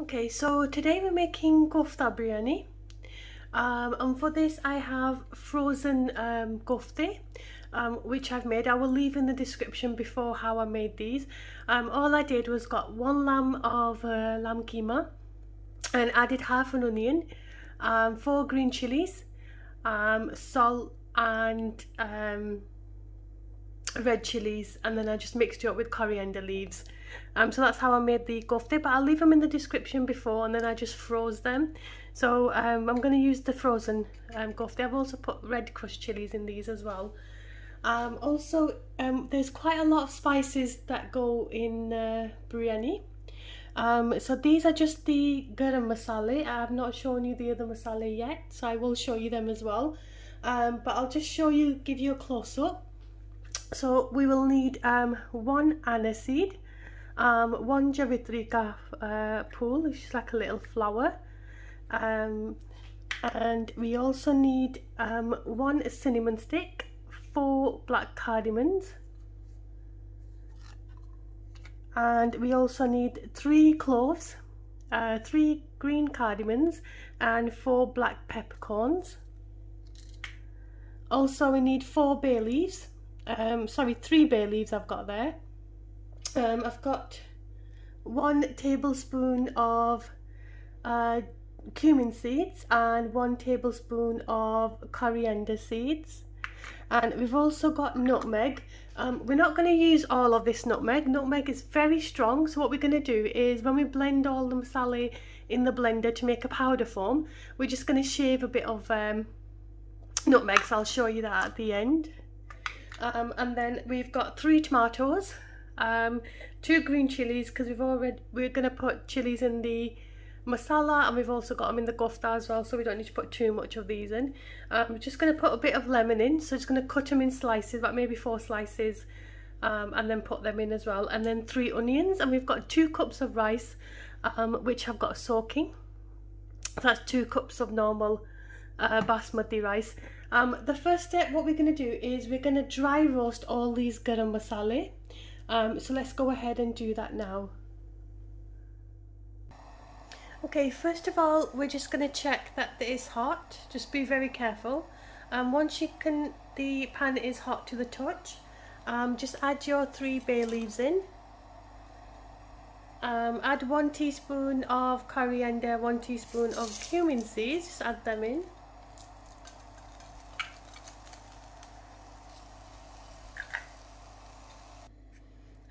Okay, so today we're making kofta biryani. Um, and for this I have frozen um, kofte, um, which I've made. I will leave in the description before how I made these. Um, all I did was got one lamb of uh, lamb keema and added half an onion, um, four green chilies, um, salt and um, red chilies and then I just mixed it up with coriander leaves. Um, so that's how I made the kofte, but I'll leave them in the description before and then I just froze them. So um, I'm going to use the frozen um, kofte. I've also put red crushed chilies in these as well. Um, also, um, there's quite a lot of spices that go in uh, biryani. Um, so these are just the garam masala. I have not shown you the other masala yet, so I will show you them as well. Um, but I'll just show you, give you a close up. So we will need um, one aniseed, um, one javitrika uh, pool, which is like a little flower. Um, and we also need um, one cinnamon stick, four black cardamoms. And we also need three cloves, uh, three green cardamoms and four black peppercorns. Also we need four bay leaves, um, sorry three bay leaves I've got there. Um, I've got one tablespoon of uh, cumin seeds and one tablespoon of coriander seeds. And we've also got nutmeg. Um, we're not going to use all of this nutmeg. Nutmeg is very strong so what we're going to do is when we blend all the masala in the blender to make a powder form we're just going to shave a bit of um, nutmeg. So I'll show you that at the end. Um, and then we've got three tomatoes um, two green chilies because we've already we're to put chilies in the masala and we've also got them in the kofta as well so we don't need to put too much of these in. Um, we're just going to put a bit of lemon in so just going to cut them in slices about maybe four slices um, and then put them in as well and then three onions and we've got two cups of rice um, which I've got soaking. So that's two cups of normal uh, basmati rice. Um, the first step what we're going to do is we're going to dry roast all these garam masala. Um, so let's go ahead and do that now. Okay, first of all, we're just going to check that it is hot. Just be very careful. Um, once you can, the pan is hot to the touch, um, just add your three bay leaves in. Um, add one teaspoon of coriander, one teaspoon of cumin seeds, just add them in.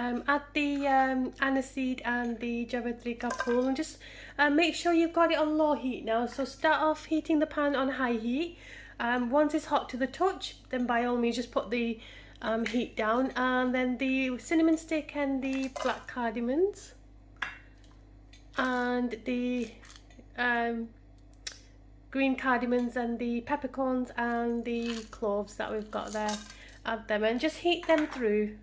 Um, add the um, aniseed and the Javatrika pool and just uh, make sure you've got it on low heat now. So start off heating the pan on high heat. Um, once it's hot to the touch, then by all means just put the um, heat down and then the cinnamon stick and the black cardamoms and the um, green cardamoms and the peppercorns and the cloves that we've got there. Add them and just heat them through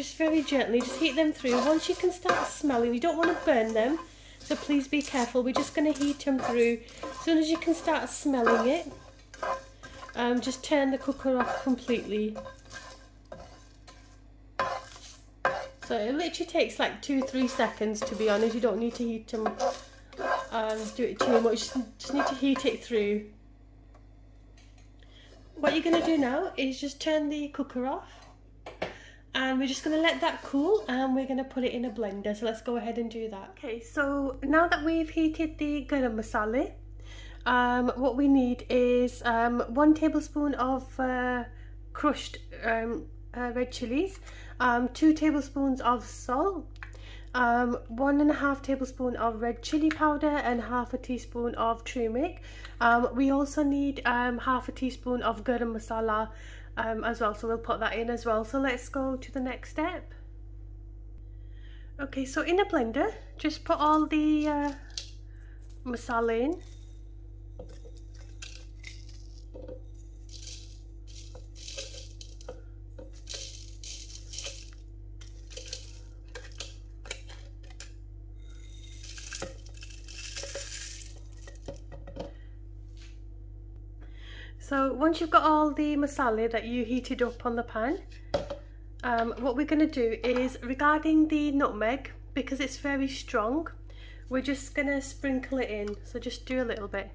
just very gently, just heat them through. Once you can start smelling, you don't want to burn them, so please be careful. We're just going to heat them through. As soon as you can start smelling it, um, just turn the cooker off completely. So it literally takes like two, three seconds to be honest. You don't need to heat them, um, do it too much. Just, just need to heat it through. What you're going to do now is just turn the cooker off and we're just going to let that cool and we're going to put it in a blender. So let's go ahead and do that. Okay so now that we've heated the garam masala um, what we need is um, one tablespoon of uh, crushed um, uh, red chilies um, two tablespoons of salt um, one and a half tablespoon of red chili powder and half a teaspoon of turmeric. Um, we also need half a teaspoon of garam masala um, as well so we'll put that in as well. So let's go to the next step. Okay so in a blender just put all the uh, masala in once you've got all the masala that you heated up on the pan, um, what we're going to do is regarding the nutmeg because it's very strong we're just going to sprinkle it in. So just do a little bit.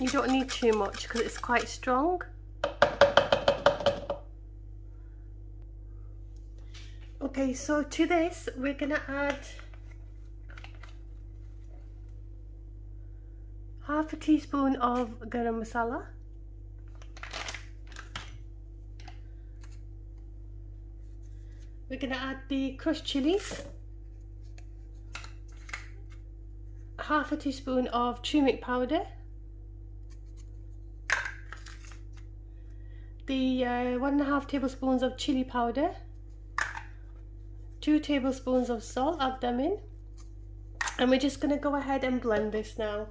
You don't need too much because it's quite strong. Okay so to this we're gonna add half a teaspoon of garam masala. We're going to add the crushed chilies half a teaspoon of turmeric powder. The uh, one and a half tablespoons of chili powder. Two tablespoons of salt add them in. And we're just going to go ahead and blend this now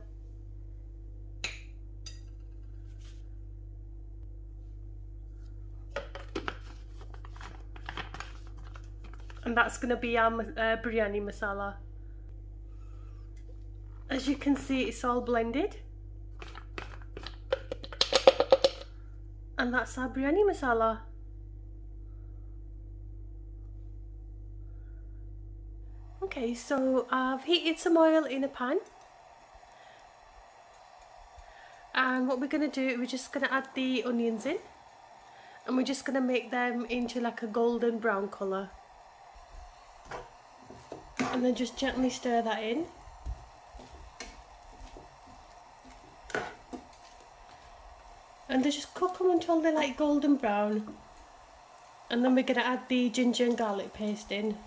and that's going to be our uh, biryani masala. As you can see it's all blended and that's our biryani masala. Okay so I've heated some oil in a pan and what we're going to do we're just going to add the onions in and we're just going to make them into like a golden brown colour and then just gently stir that in. And then just cook them until they're like golden brown. And then we're going to add the ginger and garlic paste in.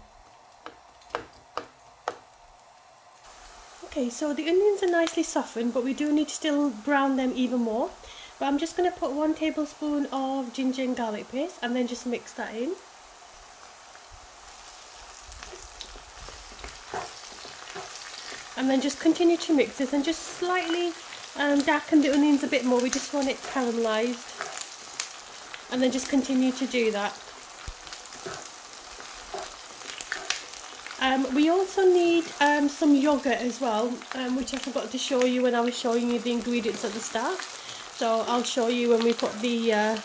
Okay, so the onions are nicely softened, but we do need to still brown them even more. But I'm just going to put one tablespoon of ginger and garlic paste and then just mix that in. And then just continue to mix this and just slightly um, darken the onions a bit more. We just want it caramelized. And then just continue to do that. Um, we also need um, some yogurt as well um, which I forgot to show you when I was showing you the ingredients at the start. So I'll show you when we put the uh,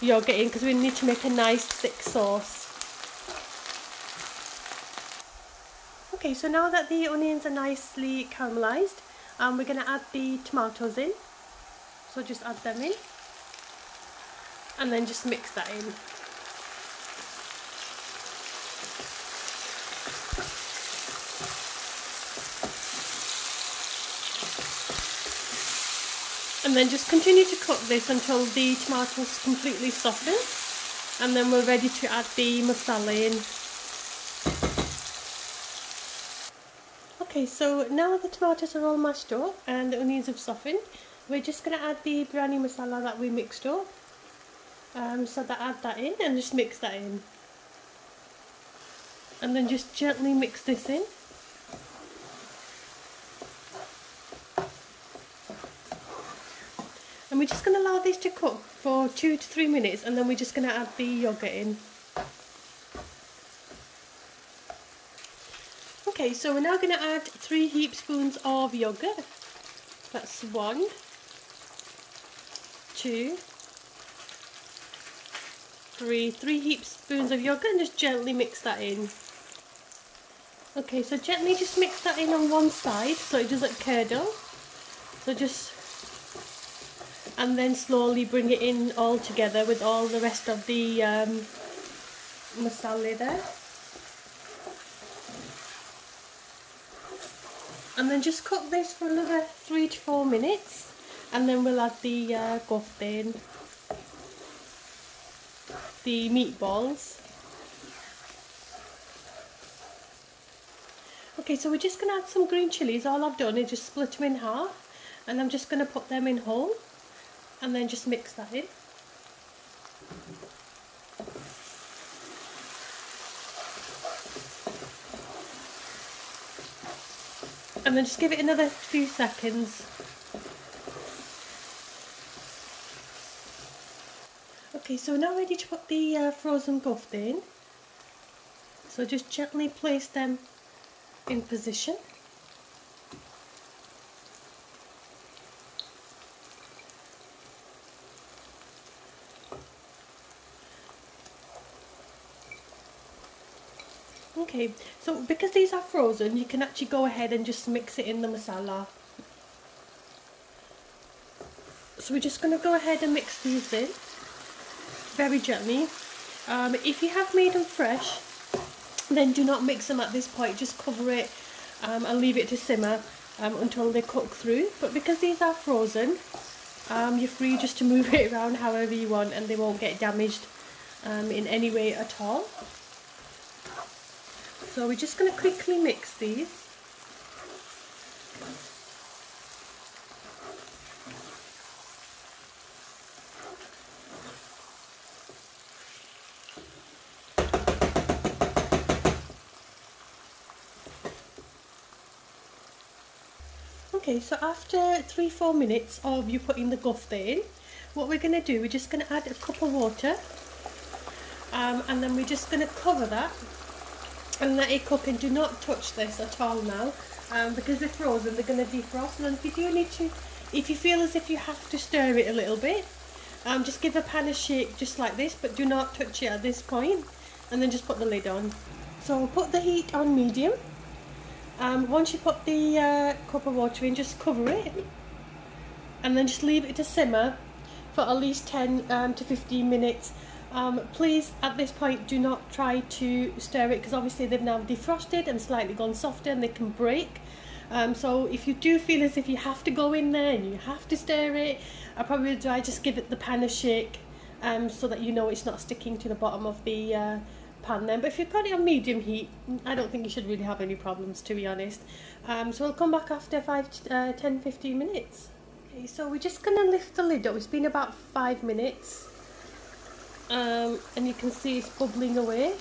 yogurt in because we need to make a nice thick sauce Okay, so now that the onions are nicely caramelized, um, we're going to add the tomatoes in. So just add them in. And then just mix that in. And then just continue to cook this until the tomatoes completely soften. And then we're ready to add the masala in. Okay, so now the tomatoes are all mashed up and the onions have softened, we're just going to add the biryani masala that we mixed up. Um, so that add that in and just mix that in. And then just gently mix this in. And we're just going to allow this to cook for two to three minutes and then we're just going to add the yogurt in. Okay, so we're now going to add three heap spoons of yogurt. That's one, two, three, three heap spoons of yogurt and just gently mix that in. Okay, so gently just mix that in on one side so it doesn't curdle. So just, and then slowly bring it in all together with all the rest of the um, masala there. And then just cook this for another three to four minutes and then we'll add the uh, in the meatballs. Okay so we're just going to add some green chilies. All I've done is just split them in half and I'm just going to put them in whole and then just mix that in and then just give it another few seconds. Okay, so we're now ready to put the uh, frozen kofta in. So just gently place them in position. Okay, so because these are frozen, you can actually go ahead and just mix it in the masala. So we're just going to go ahead and mix these in very gently. Um, if you have made them fresh, then do not mix them at this point. Just cover it um, and leave it to simmer um, until they cook through. But because these are frozen, um, you're free just to move it around however you want and they won't get damaged um, in any way at all. So we're just going to quickly mix these. Okay, so after three, four minutes of you putting the gufta in, what we're going to do, we're just going to add a cup of water um, and then we're just going to cover that and let it cook and do not touch this at all now um, because they're frozen, they're going to defrost and if you do need to, if you feel as if you have to stir it a little bit, um, just give the pan a shake just like this but do not touch it at this point and then just put the lid on. So put the heat on medium um, once you put the uh, cup of water in, just cover it and then just leave it to simmer for at least 10 um, to 15 minutes. Um, please, at this point, do not try to stir it because obviously they've now defrosted and slightly gone softer and they can break. Um, so if you do feel as if you have to go in there and you have to stir it, I probably would just give it the pan a shake um, so that you know it's not sticking to the bottom of the uh, pan then. But if you've got it on medium heat, I don't think you should really have any problems to be honest. Um, so we'll come back after 5, uh, 10, 15 minutes. Okay, so we're just going to lift the lid up. It's been about 5 minutes. Um, and you can see it's bubbling away.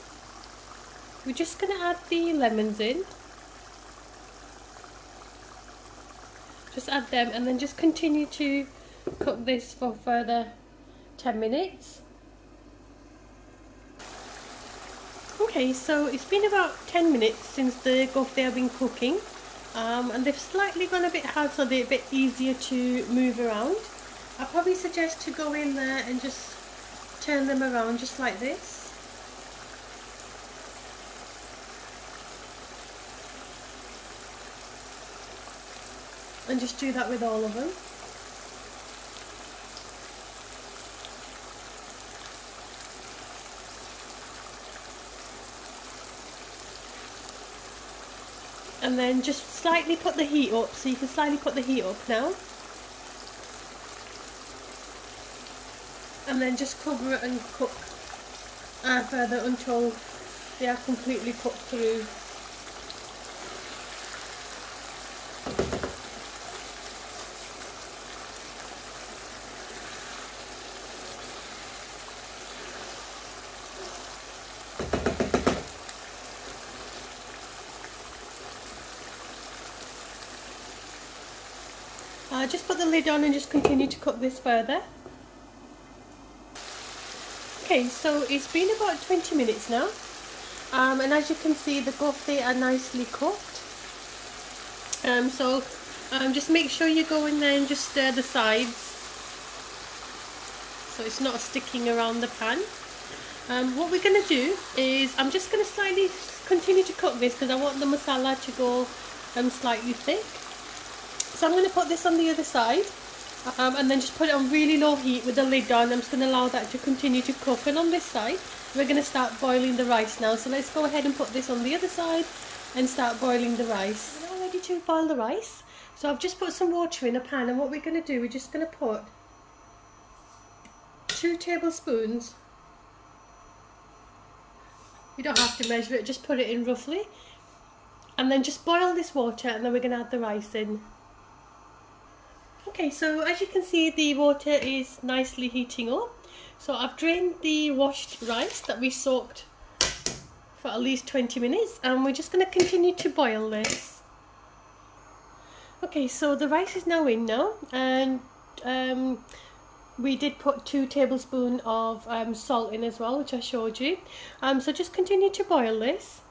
We're just going to add the lemons in. Just add them and then just continue to cook this for further 10 minutes. Okay, so it's been about 10 minutes since the gofte have been cooking um, and they've slightly gone a bit hard so they're a bit easier to move around. I probably suggest to go in there and just turn them around just like this. And just do that with all of them. and then just slightly put the heat up so you can slightly put the heat up now and then just cover it and cook further until they are completely cooked through Uh, just put the lid on and just continue to cook this further. Okay, so it's been about 20 minutes now. Um, and as you can see, the gofte are nicely cooked. Um, so um, just make sure you go in there and just stir the sides. So it's not sticking around the pan. Um, what we're going to do is, I'm just going to slightly continue to cook this because I want the masala to go um, slightly thick. So I'm going to put this on the other side um, and then just put it on really low heat with the lid on. I'm just going to allow that to continue to cook. And on this side, we're going to start boiling the rice now. So let's go ahead and put this on the other side and start boiling the rice. We're now ready to boil the rice. So I've just put some water in a pan and what we're going to do, we're just going to put two tablespoons. You don't have to measure it, just put it in roughly. And then just boil this water and then we're going to add the rice in. Okay, so as you can see the water is nicely heating up. So I've drained the washed rice that we soaked for at least 20 minutes and we're just going to continue to boil this. Okay, so the rice is now in now and um, we did put two tablespoons of um, salt in as well, which I showed you. Um, so just continue to boil this.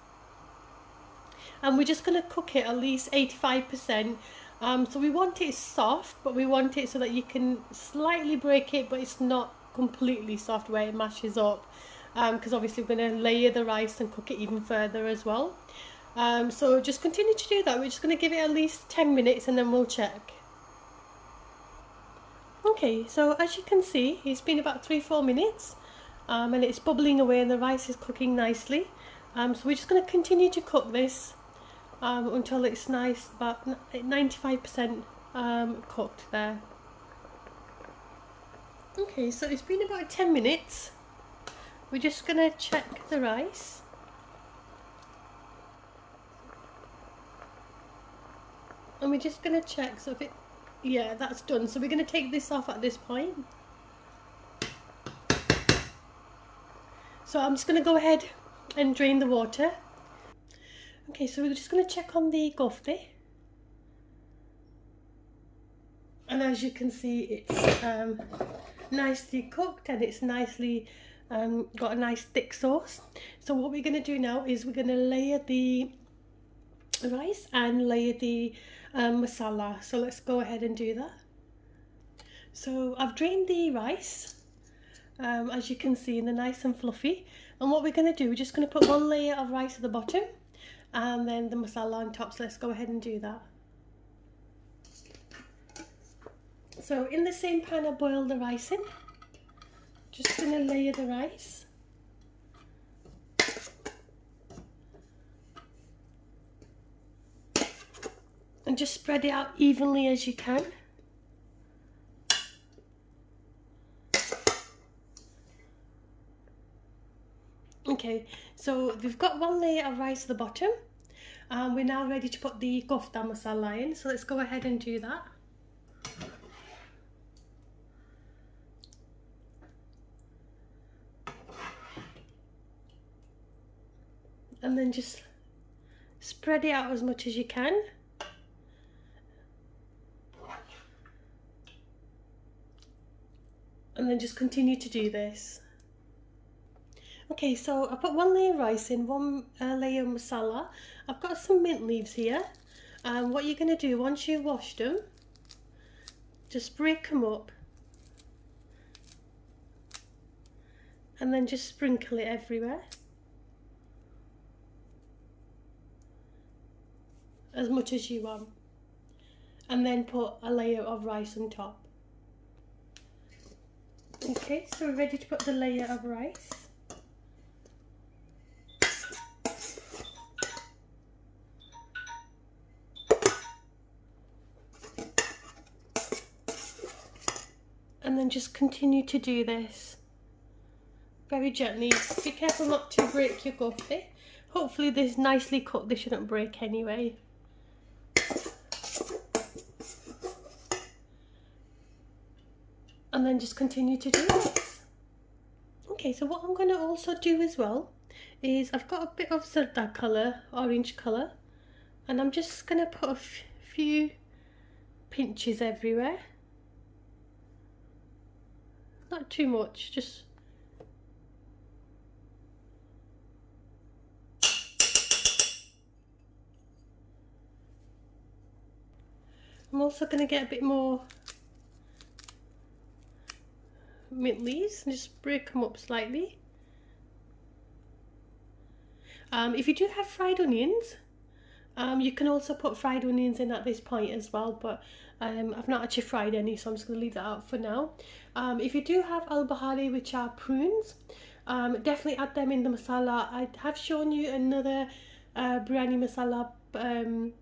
And we're just going to cook it at least 85% um, so we want it soft, but we want it so that you can slightly break it, but it's not completely soft where it mashes up. because um, obviously we're going to layer the rice and cook it even further as well. Um, so just continue to do that. We're just going to give it at least 10 minutes and then we'll check. Okay, so as you can see, it's been about 3-4 minutes um, and it's bubbling away and the rice is cooking nicely. Um, so we're just going to continue to cook this um, until it's nice, about 95% um, cooked there. Okay, so it's been about 10 minutes. We're just going to check the rice. And we're just going to check, so if it, yeah, that's done. So we're going to take this off at this point. So I'm just going to go ahead and drain the water. Okay, so we're just going to check on the kofte. And as you can see, it's um, nicely cooked and it's nicely um, got a nice thick sauce. So what we're going to do now is we're going to layer the rice and layer the um, masala. So let's go ahead and do that. So I've drained the rice, um, as you can see, and they're nice and fluffy. And what we're going to do, we're just going to put one layer of rice at the bottom and then the masala on top. So let's go ahead and do that. So in the same pan I boiled the rice in. Just going to layer the rice. And just spread it out evenly as you can. Okay, so we've got one layer of rice at the bottom. and we're now ready to put the kofta masala in. So let's go ahead and do that. And then just spread it out as much as you can. And then just continue to do this. Okay, so I put one layer of rice in, one uh, layer of masala. I've got some mint leaves here. Um, what you're going to do, once you've washed them, just break them up. And then just sprinkle it everywhere. As much as you want. And then put a layer of rice on top. Okay, so we're ready to put the layer of rice. and then just continue to do this very gently. Be careful not to break your kofte. Hopefully this nicely cut, they shouldn't break anyway. And then just continue to do this. Okay, so what I'm going to also do as well is I've got a bit of zarda colour, orange colour, and I'm just going to put a few pinches everywhere not too much, just I'm also going to get a bit more mint leaves and just break them up slightly. Um, if you do have fried onions, um, you can also put fried onions in at this point as well, but um, I've not actually fried any, so I'm just going to leave that out for now. Um, if you do have al bahari, which are prunes, um, definitely add them in the masala. I have shown you another uh, biryani masala um,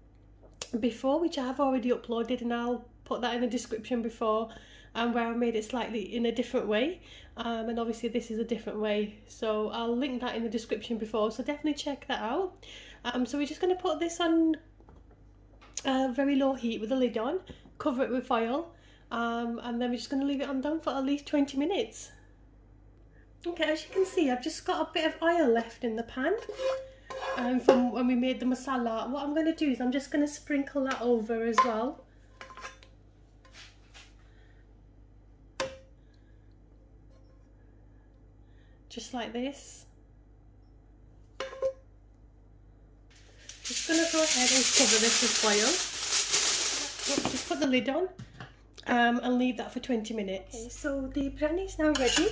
before, which I have already uploaded, and I'll put that in the description before, um, where I made it slightly in a different way. Um, and obviously this is a different way, so I'll link that in the description before. So definitely check that out. Um, so we're just going to put this on uh, very low heat with the lid on, cover it with foil, um, and then we're just going to leave it undone for at least 20 minutes. Okay, as you can see, I've just got a bit of oil left in the pan um, from when we made the masala. What I'm going to do is I'm just going to sprinkle that over as well. Just like this. Just going to go ahead and cover this with foil. Just put the lid on um, and leave that for 20 minutes. Okay, so the biryani is now ready.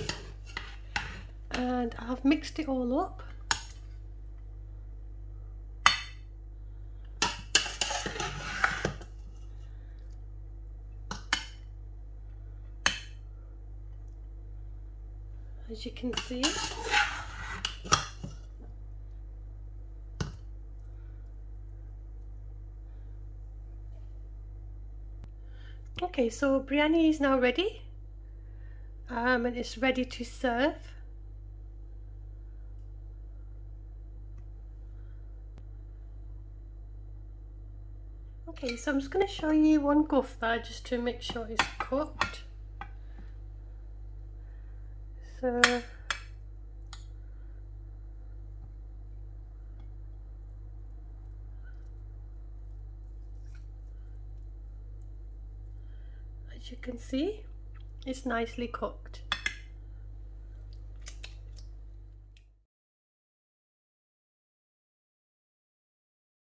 and I've mixed it all up as you can see okay so biryani is now ready. Um, and it's ready to serve. Okay so I'm just going to show you one kofta just to make sure it's cooked. So as you can see it's nicely cooked